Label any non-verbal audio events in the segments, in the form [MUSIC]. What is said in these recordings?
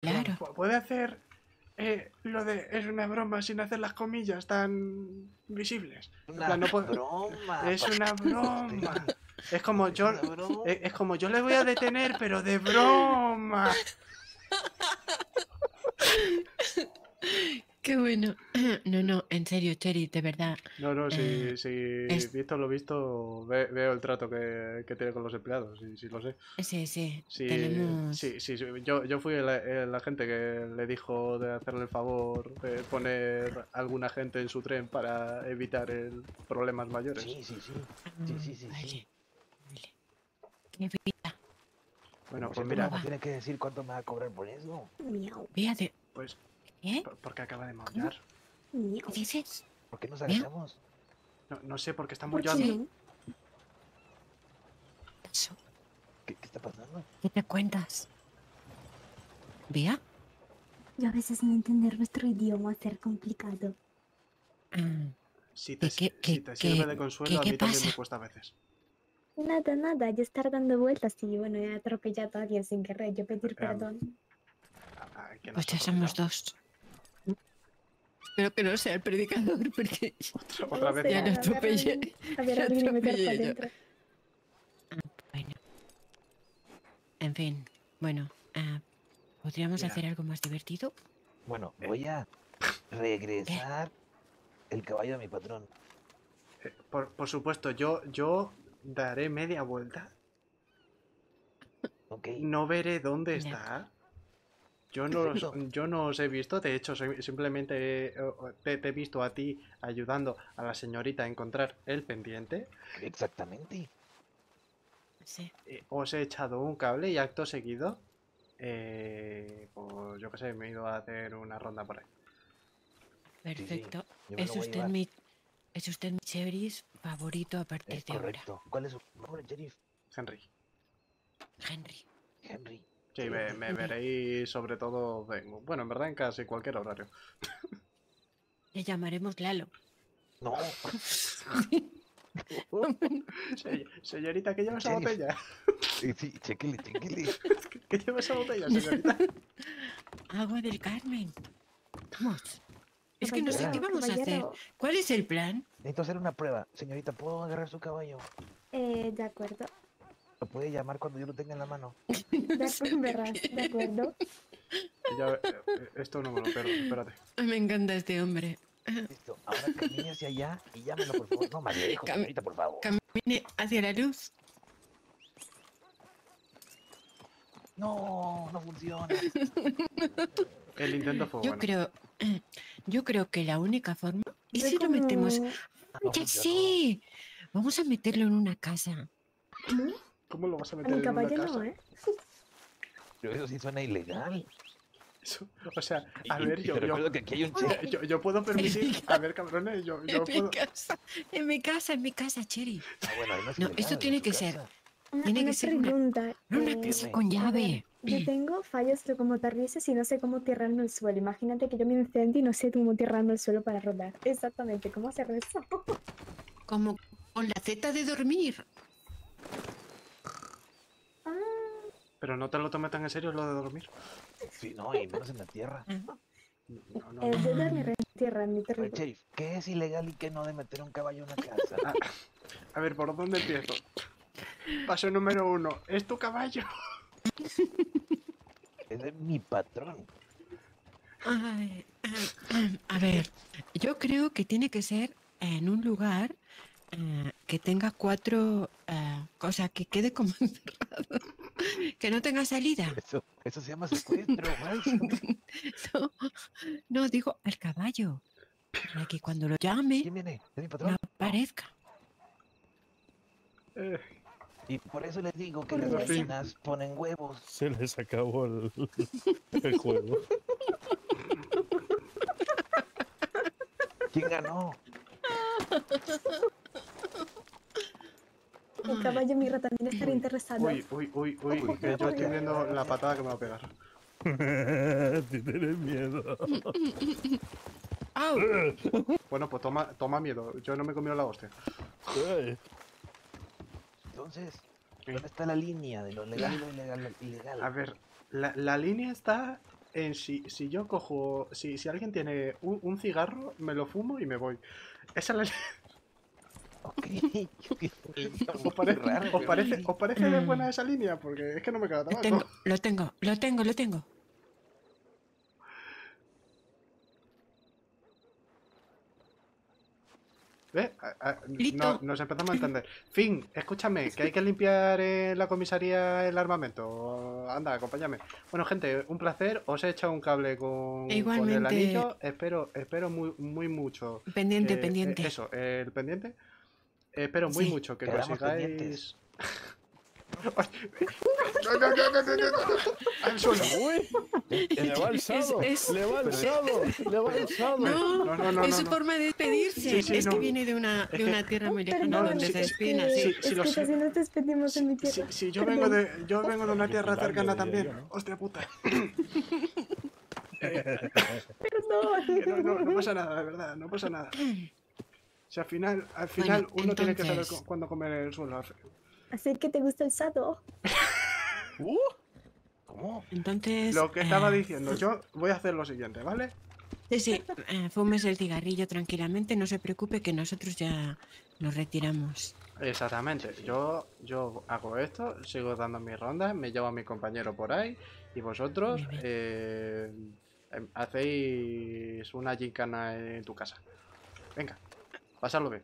Claro. Pu- Puede hacer eh, lo de es una broma sin hacer las comillas tan visibles. En Una plan, no puedo- broma. [LAUGHS] Es una [LAUGHS] broma. Es como yo, Una broma. es, es como yo le voy a detener, pero de broma. [LAUGHS] Qué bueno. [CLEARS THROAT] No, no, en serio, Cheri, de verdad. No, no, si, Eh, si es- visto lo visto, ve- veo el trato que, que tiene con los empleados, y sí lo sé. Sí, sí. Sí, tenemos. sí, sí, sí, Yo, yo fui el agente que le dijo de hacerle el favor de poner alguna gente en su tren para evitar el problemas mayores. Sí, sí, sí. Ah, sí, sí, sí, Vale. Vale. Qué vida. Bueno, Pues pues mira, mira, me tiene que decir cuánto me va a cobrar por eso. Miau, Fíjate. pues ¿Qué? por- porque acaba de maullar. ¿Qué dices? ¿Por qué nos Bien. agachamos? No, no sé por qué está ¿Por qué maullando. Eso. ¿Qué, qué está pasando? ¿Qué te cuentas? ¿Vía? Yo a veces no entender nuestro idioma ser complicado. Ah, Si te, ¿Qué- qué- si te qué- sirve de consuelo, qué- a qué mí también me cuesta a veces. Nada, nada, yo estar dando vueltas y bueno, he atropellado a alguien sin querer, yo pedir Pero- perdón. ¿quién pues ya somos dos. Espero que no sea el predicador, porque. Otra, otra vez. Ya no. lo atropellé. A ver, yo. Bueno. En fin, bueno. ah, ¿Podríamos Mira. hacer algo más divertido? Bueno, Eh. voy a regresar el caballo de mi patrón. Eh, Por, por supuesto, yo, yo daré media vuelta. ¿Ok? No veré dónde está. Yo no, os, yo no os he visto, de hecho, simplemente eh, te, te he visto a ti ayudando a la señorita a encontrar el pendiente. Exactamente. Sí. eh, os he echado un cable y acto seguido, eh, pues yo qué sé, me he ido a hacer una ronda por ahí. Perfecto. Me Es usted mi. Es usted mi Cheris favorito a partir Es de ahora. correcto. ¿Cuál es su nombre, sheriff? Henry. Henry. Henry. Sí, me, veréis sobre todo, en- bueno, en verdad en casi cualquier horario. [LAUGHS] Le llamaremos Lalo. No. [LAUGHS] Se- señorita, ¿qué lleva esa botella? Sí, sí, chequele, chequele. [LAUGHS] ¿Qué lleva esa botella, señorita? Agua del Carmen. Vamos. Es que no sé qué Caballero, vamos a hacer. ¿Cuál es el plan? Necesito hacer una prueba. Señorita, ¿puedo agarrar su caballo? Eh, de acuerdo. ¿Lo puede llamar cuando yo lo tenga en la mano? [LAUGHS] De acuerdo, verás, de acuerdo. Ya, eh, esto no me lo espérate. Me encanta este hombre. Listo. Ahora camine hacia allá y llámelo, por favor. No, más lejos, Cam- señorita, por favor. Camine hacia la luz. No, no funciona. [LAUGHS] El intento fue Yo bueno. creo. [CLEARS THROAT] Yo creo que la única forma. ¿Y si lo metemos? No ¡Ya funcionó. sé! Vamos a meterlo en una casa. ¿Cómo? ¿Cómo lo vas a A meter mi en una caballo casa? no, ¿eh? Pero eso sí suena ilegal. Eso- o sea, a Y- ver, y yo, yo, que aquí hay un yo, yo puedo permitir... A ver, cabrones, yo, yo en mi puedo... casa. En mi casa, en mi casa, Cherry. Ah, bueno, no esto en tiene que ser. Una, Tiene que una ser una- pregunta. Una eh, casa con a ver, llave. yo tengo fallos locomotrices y no sé cómo tirarme el suelo. Imagínate que yo me incendio y no sé cómo tirarme el suelo para rodar. Exactamente, ¿cómo hacer eso? Como con la Z de dormir. Pero no te lo tomes tan en serio lo de dormir. Sí, no, y menos en la tierra. [LAUGHS] No, no, eh, no. yo dormir en tierra, en mi territorio. ¿qué es ilegal y qué no de meter un caballo en una casa? Ah, [LAUGHS] A ver, ¿por dónde empiezo? Paso número uno. ¿Es tu caballo? Es de mi patrón. Ay, ah, a ver, yo creo que tiene que ser en un lugar eh, que tenga cuatro, eh, o sea, que quede como [LAUGHS] encerrado, que no tenga salida. Eso, eso se llama secuestro. [LAUGHS] No, no, digo al caballo, para que cuando lo llame ¿Quién viene? ¿Es mi no patrón? aparezca. Eh, Y por eso les digo que Por las gallinas ponen huevos. Se les acabó el, el juego. ¿Quién ganó? El caballo mira también estaría interesado. uy, uy, uy, uy, Uy, que yo estoy viendo la patada que me va a pegar. [LAUGHS] Si tienes miedo. Bueno, pues toma, toma miedo. Yo no me he comido la hostia. Entonces. ¿dónde está la línea de lo legal y lo ilegal? ilegal? A ver, la, la línea está en si, si yo cojo. Si, si alguien tiene un, un cigarro, me lo fumo y me voy. Esa es la. [LAUGHS] Ok. [LAUGHS] ¿Os, pare- raro, os parece, ¿Os parece Mm. buena esa línea? Porque es que no me queda Lo tabaco. tengo, lo tengo, lo tengo, lo tengo. ¿Ves? A- a- Listo. no- nos empezamos a entender. Fin, escúchame, que hay que limpiar en la comisaría el armamento. Anda, acompáñame. Bueno, gente, un placer. Os he echado un cable con, con el anillo. Espero, espero muy, muy mucho. Pendiente, eh, pendiente. eh, eso, el pendiente. Espero muy Sí. mucho que consigáis. no, no, no, no, no, no, no, al suelo. ¡Uy! ¡Le va el Es- es- ¡Le va el sado! ¡Le va el sado! No, No, no, no, es no, su no. forma de despedirse. Sí, sí, es no. que viene de una, de una tierra muy lejana donde sí, se es despiden así. Sí, sí, es que casi nos despedimos en mi tierra. si yo vengo de yo vengo de una tierra cercana también. ¿no? Hostia puta. Perdón. Que no, no, no pasa nada, de verdad, no pasa nada. Si al final, al final Bueno, uno tiene que saber cu- cuándo comer el suelo. Así que te gusta el sado. [LAUGHS] ¡Uh! ¿Cómo? Entonces. Lo que estaba eh, diciendo, yo voy a hacer lo siguiente, ¿vale? Sí, sí, eh, fumes el cigarrillo tranquilamente, no se preocupe que nosotros ya nos retiramos. Exactamente. Yo, yo hago esto, sigo dando mis rondas, me llevo a mi compañero por ahí y vosotros eh, em, hacéis una gincana en tu casa. Venga, pasadlo bien.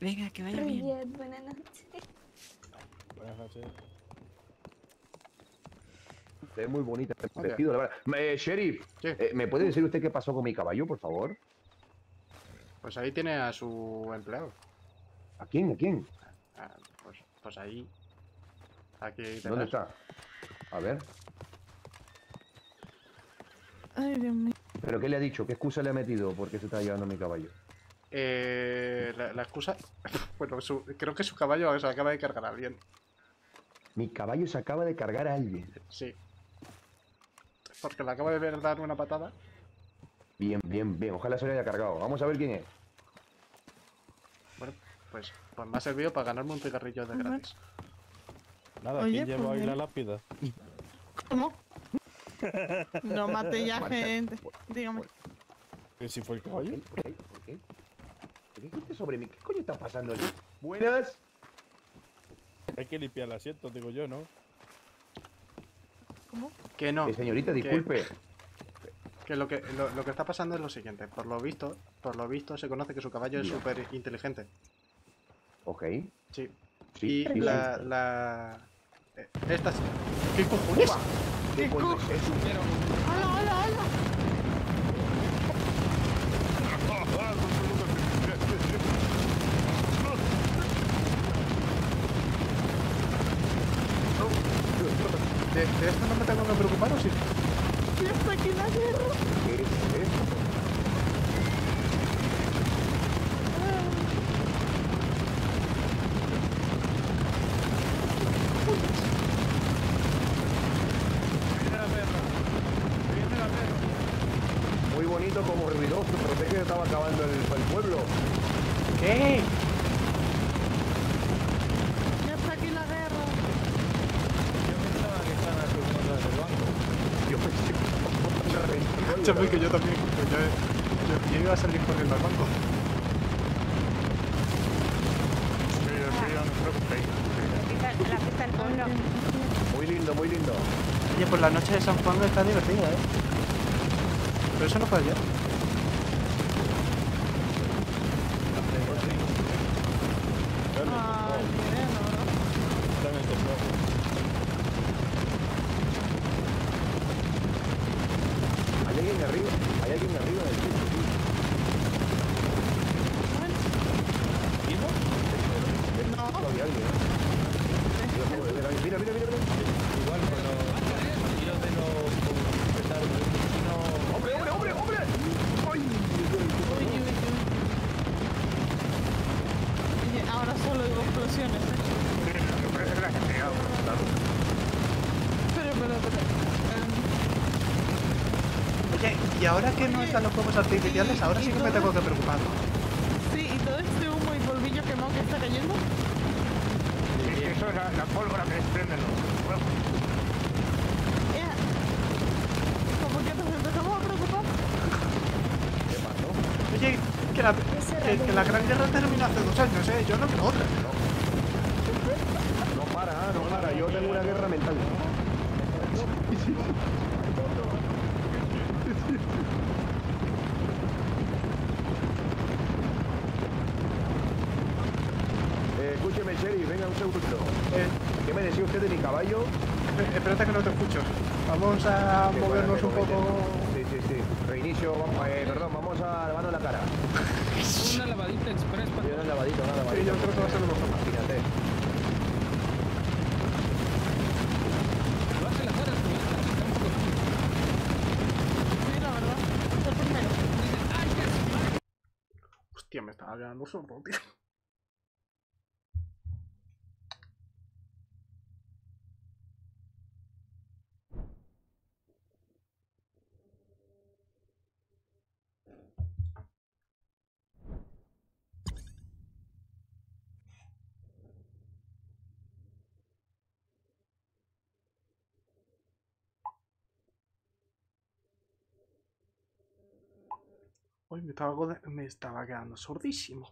Venga, que vaya bien. bien, buenas noches. Buenas noches. Es muy bonita. Te pido, la verdad. Eh, sheriff, Sí. eh, ¿me puede decir usted qué pasó con mi caballo, por favor? Pues ahí tiene a su empleado. ¿A quién? ¿A quién? Ah, pues, pues ahí. Aquí ¿Dónde está? A ver. Ay, Dios mío. ¿Pero qué le ha dicho? ¿Qué excusa le ha metido? ¿Por qué se está llevando mi caballo? Eh, la, la excusa. [LAUGHS] Bueno, su- creo que su caballo se acaba de cargar a alguien. Mi caballo se acaba de cargar a alguien. Sí. Porque le acabo de ver dar una patada. Bien, bien, bien. Ojalá se lo haya cargado. Vamos a ver quién es. Bueno, pues, pues me ha servido para ganarme un cigarrillo de gratis. Nada, ¿quién lleva pues ahí la lápida? ¿Cómo? No mate ya gente. Dígame. ¿Que si fue el caballo? ¿Por qué? ¿Por qué? ¿Qué dijiste sobre mí? ¿Qué coño está pasando aquí? Buenas. Hay que limpiar el asiento, digo yo, ¿no? ¿Cómo? Que no. Eh, señorita, disculpe. Que lo que, lo, lo que está pasando es lo siguiente. Por lo visto, por lo visto se conoce que su caballo es súper inteligente. Ok. Sí. Sí. y sí, la, sí. la. eh, Estas. ¿Qué cojones? ¿Qué coño es eso? ¿De, de esto no me tengo que preocupar o sí? ¿Quién está aquí la guerra? ¿Qué es esto? Muy bonito como ruidoso, pero sé que se estaba acabando el, el pueblo. ¿Qué? ¿Quién está aquí en la guerra? Yo pensé Chaval, que yo también. que yo, yo- yo iba a salir corriendo al banco. La fiesta del pueblo. Muy lindo, muy lindo. Oye, pues la noche de San Juan está divertida, ¿eh? Pero eso no fue ayer. artificiales, ahora sí que me tengo que preocupar. Sí, y todo este humo y polvillo quemado que está cayendo. Sí, eso es la, pólvora que desprenden los huevos. Qué. Oye, que la, que, la Gran Guerra terminó hace dos años, ¿eh? Yo no quiero otra. No para, no para. Yo tengo una guerra mental. [LAUGHS] Un. Eh, ¿Qué me decía usted de mi caballo? esp- espérate que no te escucho. Vamos a movernos un poco. Sí, sí, sí. Reinicio, vamos, eh, perdón, vamos a lavarnos la cara. Una lavadita express para Yo no lavadito, no lavadito. Sí, yo creo que va a ser lo mejor. Imagínate. un poco. Hostia, me estaba quedando sordo, tío. Uy, me estaba, me estaba quedando sordísimo.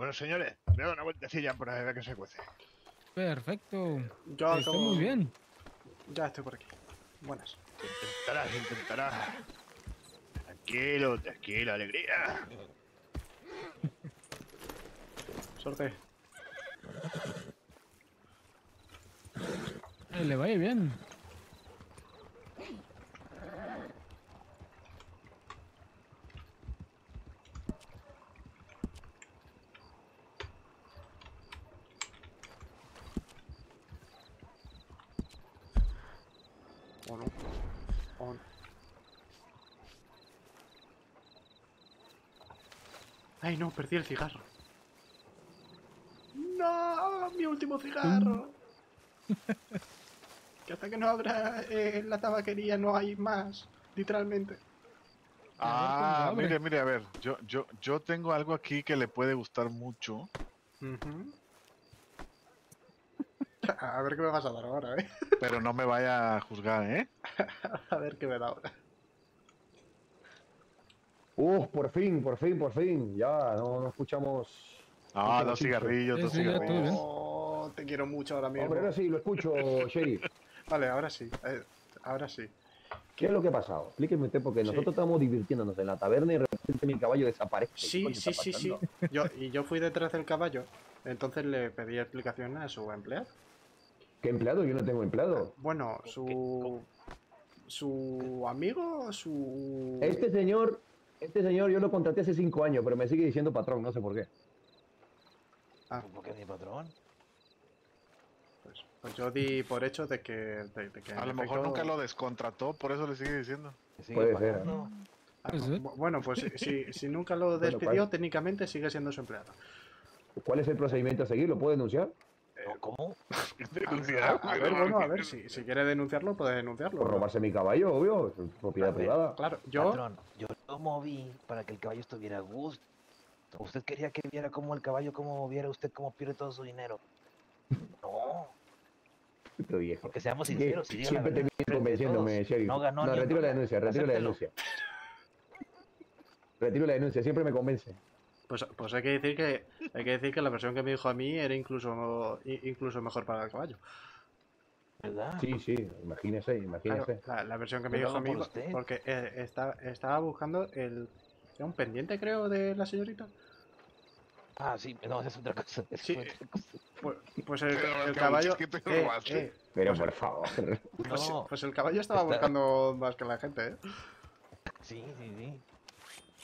Bueno, señores, voy a dar una vueltecilla por ahí a ver qué se cuece. Perfecto. Yo acabo- muy bien. Ya estoy por aquí. Buenas. Intentarás, intentarás. Tranquilo, tranquilo, alegría. Suerte. Eh, le vaya bien. ¿O no? ¿O no? Ay, no, perdí el cigarro. ¡No! ¡Mi último cigarro! [LAUGHS] que hasta que no abra eh, la tabaquería no hay más, literalmente. Ah, mire, mire, a ver, yo, yo, yo tengo algo aquí que le puede gustar mucho. Ujú. [LAUGHS] A ver qué me vas a dar ahora, ¿eh? [LAUGHS] Pero no me vaya a juzgar, ¿eh? A ver qué me da ahora. Uf, por fin, por fin, por fin. Ya, no, no escuchamos. Ah, dos cigarrillos, dos cigarrillos. Oh, te quiero mucho ahora mismo. Hombre, ahora sí, lo escucho, [LAUGHS] Sherry. Vale, ahora sí. eh, ahora sí. ¿Qué es lo que ha pasado? Explíqueme usted, porque Sí. nosotros estamos divirtiéndonos en la taberna y de repente mi caballo desaparece. ¿Qué Sí, sí, sí, sí. Yo, y yo fui detrás del caballo. Entonces le pedí explicación a su empleado. ¿Qué empleado? Yo no tengo empleado. Bueno, su. Su amigo, su. Este señor, este señor yo lo contraté hace cinco años, pero me sigue diciendo patrón, no sé por qué. Ah, ¿Por qué mi patrón? pues, Pues yo di por hecho de que. de- de que A lo mejor efecto- nunca lo descontrató, por eso le sigue diciendo. Puede ser. Ah, Puede ser. bu- Bueno, pues si, si, nunca lo [LAUGHS] despidió, técnicamente sigue siendo su empleado. ¿Cuál es el procedimiento a seguir? ¿Lo puedo denunciar? ¿Cómo? [LAUGHS] A, a ver, bueno, a ver, si, si quiere denunciarlo, puede denunciarlo. Por robarse mi caballo, obvio. Es propiedad A ver, privada. Claro, yo. Patrón, yo lo moví para que el caballo estuviera a gusto. Usted quería que viera cómo el caballo, cómo viera usted cómo pierde todo su dinero. No, viejo. porque seamos sinceros. Si Siempre frente a convenciéndome, sheriff. No ganó No, retiro la denuncia, retiro la denuncia. Retiro la denuncia, siempre me convence. Pues, pues hay que decir que hay que decir que la versión que me dijo a mí era incluso incluso mejor para el caballo. ¿Verdad? Sí, sí, imagínese, Claro, imagínese. la, la versión que me dijo a mí por porque eh, está- estaba buscando el era un pendiente creo de la señorita. Ah, sí, no, es otra cosa. es Sí, otra cosa. Pues, pues el, Pero, el caballo, caballo ¿qué te eh, eh, Pero por favor. pues, No, pues el caballo estaba buscando más que la gente, ¿eh? sí, sí, sí.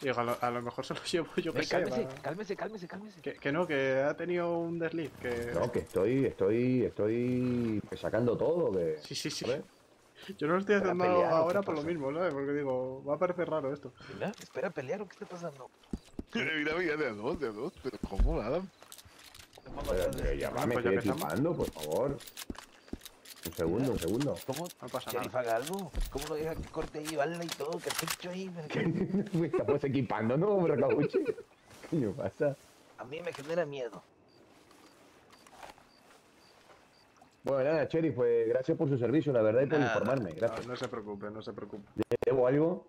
Digo, a lo, a lo mejor se lo [LAUGHS] llevo yo que Eh, sé. cálmese, va. cálmese, cálmese, cálmese. Que, que no, que ha tenido un desliz. Que... No, que estoy, estoy, estoy sacando todo. Que... Sí, sí, sí. Yo no lo estoy haciendo pelear, ¿o qué ahora por lo mismo, ¿sabes? Porque digo, va a parecer raro esto. Mira, espera pelear o qué está pasando. Mira, mira, de a dos, de a dos, pero ¿cómo, Adam? Pero, de- que ya va, me pues estoy equipando, por favor. Un segundo, un segundo. ¿Cómo? No pasa nada. haga algo. ¿Cómo lo deja que corte ahí, bala y todo? Que pecho ahí. [LAUGHS] Me estamos equipando, ¿no, Bracabuche? [LAUGHS] ¿Qué coño pasa? A mí me genera miedo. Bueno, nada, Cherry, pues gracias por su servicio, la verdad, y por Nada, informarme. No, Gracias. no se preocupe, no se preocupe. ¿Debo algo?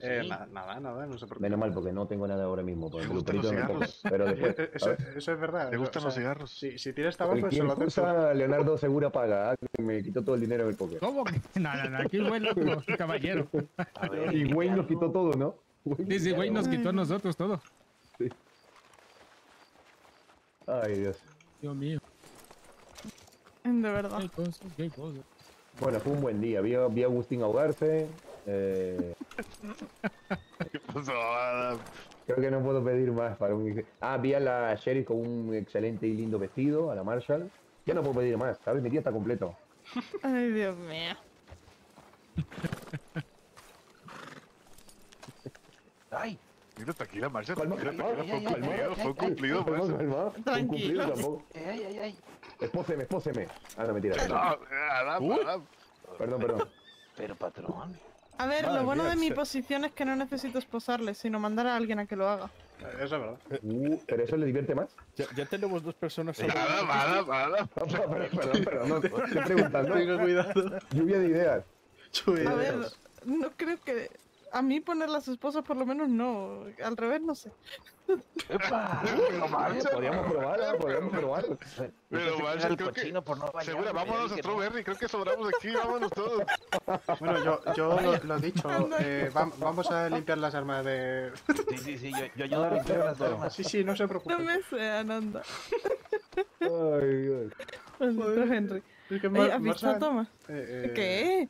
Eh, Sí. na- nada, nada, no se preocupe. Menos mal, porque no tengo nada ahora mismo. Me el gustan los cigarros. Pero Eh, después. eh, a Eso, eso es verdad. ¿Te gustan o los cigarros? Si, si tienes tabaco, se Cualquier lo acepto. cosa, Leonardo Segura paga. que Me quitó todo el dinero del poker. ¿Cómo? que? [LAUGHS] No, no, no, aquí el otro caballero. Ver, Y Wayne nos quitó todo, ¿no? Sí, sí, güey, nos quitó a nosotros todo. Ay, Dios. Dios mío, De verdad. qué qué. Bueno, fue un buen día. Vi, a- vi a Agustín ahogarse. Eh, ¿Qué pasó, Adam? creo que no puedo pedir más para un... Ah, vi a la Sheriff con un excelente y lindo vestido, a la Marshall. Ya no puedo pedir más, ¿sabes? Mi día está completo. Ay, Dios mío. Ay, Mira, tranquila, Marcia. Tranquila, calma, tranquila, fue calma, cumplido, calma, fue cumplido, calma. Un cumplido tampoco. ay, ay, ay. Espóseme, espóseme. Ah, no, mentira. No, Adam, Adam. Perdón, perdón. Pero patrón. A ver, Madre lo bueno mía, de mi se- posición es que no necesito esposarle, sino mandar a alguien a que lo haga. Eh, Eso es verdad. Uh, ¿Pero eso le divierte más? Ya, ya tenemos dos personas sobre Adam, Adam, Adam. perdón, perdón, perdón. No, estoy [LAUGHS] preguntando. Tenga cuidado. Lluvia de ideas. Lluvia A de ver, dedos. no creo que... A mí poner las esposas por lo menos no. Al revés, no sé. ¡Epa! No manches, Podríamos probarla, podríamos probar. Pero, Marcia, el creo que- por no bañarme, Segura, vámonos a no. Strawberry, creo que sobramos aquí, vámonos todos. Bueno, yo, yo lo, lo he dicho. [LAUGHS] eh, vam- vamos a limpiar las armas de. Sí, sí, sí, yo, yo ayudo a limpiar las armas. Sí, sí, no se No preocupe. me sean, anda. Ay, Dios. Maldito Henry. Es que Mar- ¿has visto a Thomas? eh, eh, ¿Qué?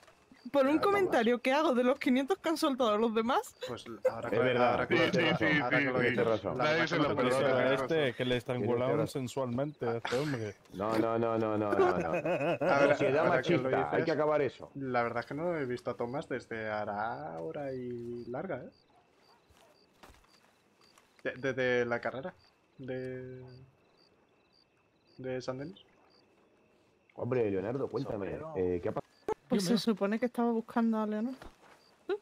Por un comentario que hago de los 500 que han soltado los demás. Pues ahora que, Es verdad, a este que le estrangularon sensualmente a este hombre. No, no, no, no, no, no. Sociedad [LAUGHS] machista, hay que acabar eso. La verdad es que no he visto a Tomás desde hará hora y larga, ¿eh? De- Desde la carrera de. de San Denis. Hombre, Leonardo, cuéntame, eh, ¿qué ha pasado? Pues se supone que estaba buscando a Leonardo.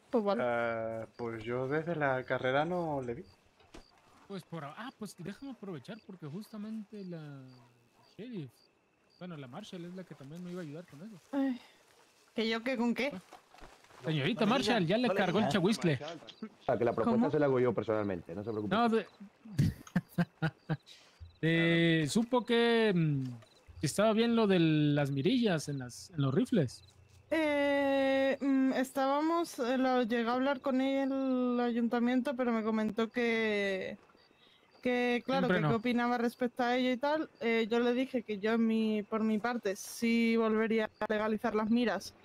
Pues vale. Eh, pues yo desde la carrera no le vi. Pues por ah, pues déjame aprovechar porque justamente la sheriff, bueno, la Marshall es la que también me iba a ayudar con eso. Ay, ¿Que yo qué con qué? Señorita no le Marshall, ya le no cargó el chahuiscle. Ah, que la propuesta ¿Cómo? se la hago yo personalmente, no se preocupe. No, de- [LAUGHS] Eh, supo que, mm, que estaba bien lo de las mirillas en, las, en los rifles. Eh, mm, estábamos, eh, lo, llegué a hablar con el ayuntamiento, pero me comentó que, que claro, Siempre que no. qué opinaba respecto a ello y tal. Eh, yo le dije que yo, en mi, por mi parte, sí volvería a legalizar las miras,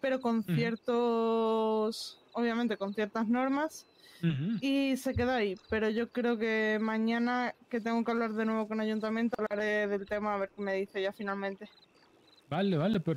pero con ciertos, obviamente con ciertas normas, Ujú. y se quedó ahí. Pero yo creo que mañana, que tengo que hablar de nuevo con el ayuntamiento, hablaré del tema a ver qué me dice ya finalmente. Vale, vale, pero